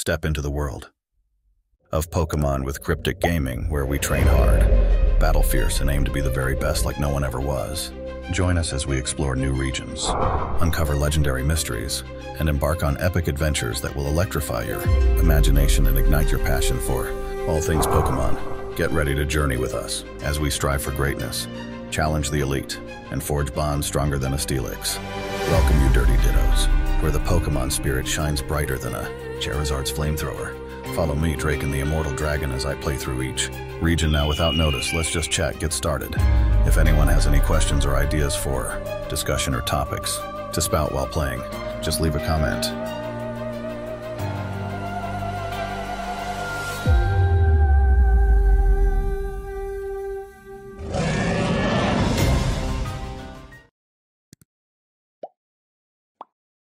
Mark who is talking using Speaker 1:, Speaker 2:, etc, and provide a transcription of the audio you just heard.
Speaker 1: step into the world of Pokemon with Cryptic Gaming, where we train hard, battle fierce, and aim to be the very best like no one ever was. Join us as we explore new regions, uncover legendary mysteries, and embark on epic adventures that will electrify your imagination and ignite your passion for all things Pokemon. Get ready to journey with us as we strive for greatness, challenge the elite, and forge bonds stronger than a Steelix. Welcome you dirty dittos, where the Pokemon spirit shines brighter than a Charizard's flamethrower. Follow me, Draken the Immortal Dragon, as I play through each region now without notice. Let's just chat, get started. If anyone has any questions or ideas for discussion or topics to spout while playing, just leave a comment.